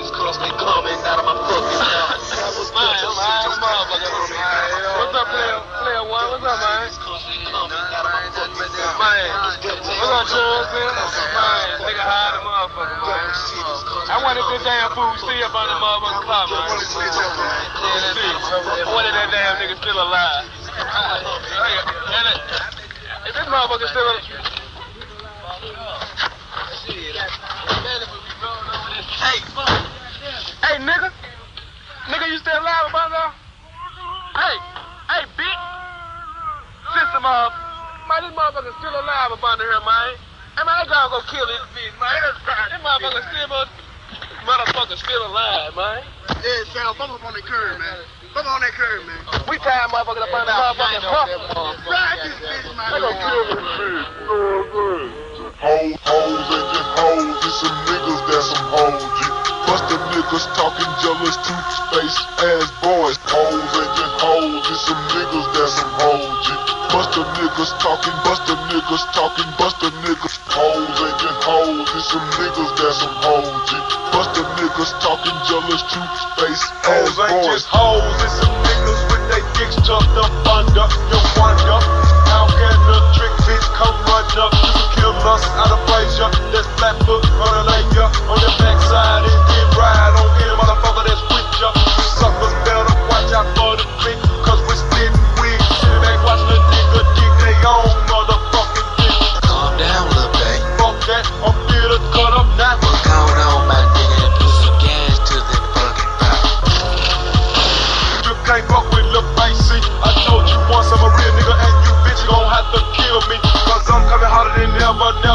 These cuz they coming out of my fucking mouth. Man, I'm high as a motherfucker. What's up, player? Player one, what's up, man? These cuz they coming out of my fucking mouth. Man, what's up, Charles, man? Man, nigga high a motherfucker, man. I wanted this damn food still up on the motherfucking clock, man. Yeah, that's it. I wanted that damn nigga still alive. If this motherfucker still alive. Hey, hey, nigga. Nigga, you still alive about now? Hey, hey, bitch. System of, man, this motherfucker still alive up under here, man. Hey, man, that guy gonna kill this bitch, man. This motherfucker still, motherfucker still alive, man. Yeah, Sal, bump up on the curb, man. Bump on that curb, man. We tied motherfucker up under motherfucking pump. Ride this bitch, man. They gonna kill this bitch. Hoes, hoes, and just hoes, and some niggas that some hoes, G. Busta niggas talking jealous to face ass boys. Hoes and just hoes, and some niggas that some hoes, G. Busta niggas talking, busta niggas talking, busta niggas. Hoes and just hoes, and some niggas that some hoes, G. Busta niggas talking jealous to face ass Hoes ain't boys. just hoes, it's some niggas with they dicks tucked up under your wonder. How can the trick bitch come run up? You can kill us out of pleasure. That's flat foot on a layer on your backside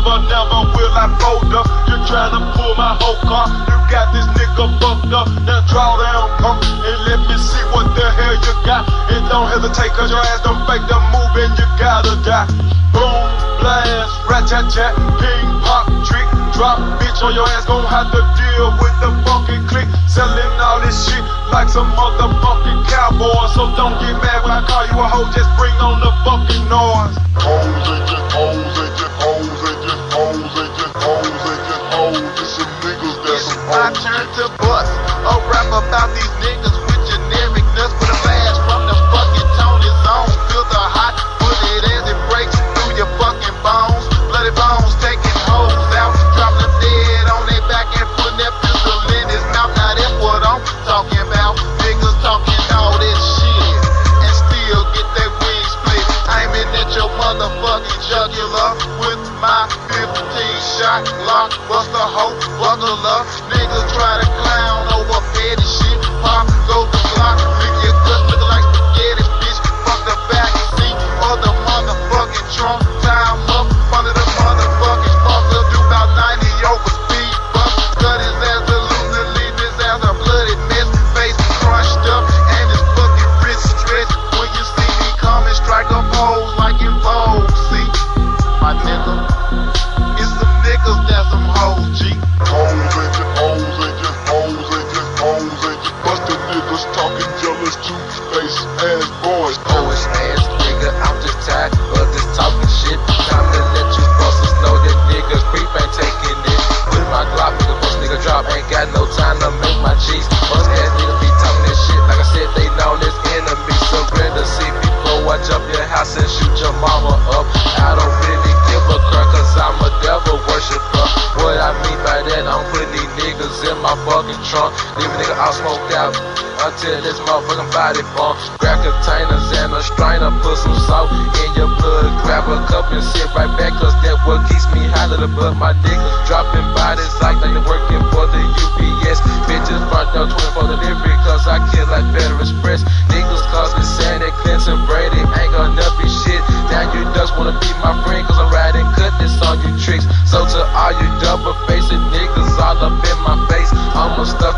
never, never will I fold up. You're trying to pull my whole car. You got this nigga fucked up. Now draw down, punk, and let me see what the hell you got. And don't hesitate cause your ass don't fake the move and you gotta die. Boom, blast, rat tat tat, ping, pop, trick, drop, bitch on your ass gon' have to deal with the fucking click. Selling all this shit like some motherfucking cowboy. So don't get mad when I call you a hoe, just bring on the fucking noise. About these niggas with generic nuts with a blast from the fucking Tony zone. Feel the hot, put it as it breaks through your fucking bones. Bloody bones taking hoes out, dropping them dead on their back and putting that pistol in his mouth. Now that's what I'm talking about. Niggas talking all this shit and still get their wings split. Aiming at your motherfucking jugular with my 15 shot Glock. Bust a hoe, buckle up. Niggas try to trunk. Leave a nigga all smoked out until this motherfucking body bump. Grab containers and a strainer, put some salt in your blood. Grab a cup and sit right back, cause that what keeps me high the blood. My niggas dropping bodies like they working for the UPS. Bitches front door 24 delivery, cause I kill like Better Express. Niggas cause me saying that Clinton Brady ain't gonna be shit. Now you ducks wanna be my friend,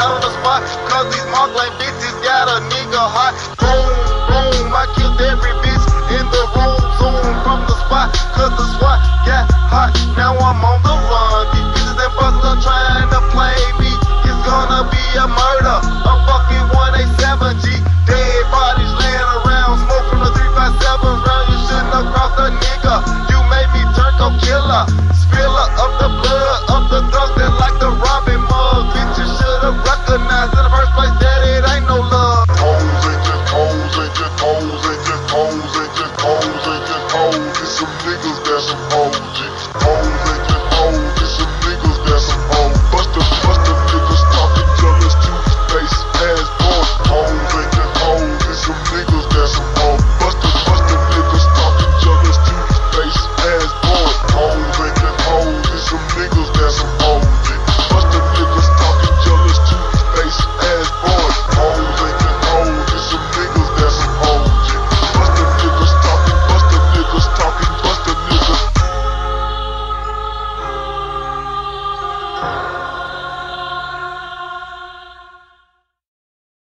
off the spot. Cause these Markland bitches got a nigga hot. Boom, boom, I killed every bitch in the room. Zoom from the spot. Cause the spot got hot. Now I'm on the run. These bitches and busts are trying to play me. It's gonna be a murder. I'm fucking 187 G. Dead bodies laying around. Smoke from the 357 round. You shouldn't have crossed a nigga. You made me turn, go killer. Spiller of the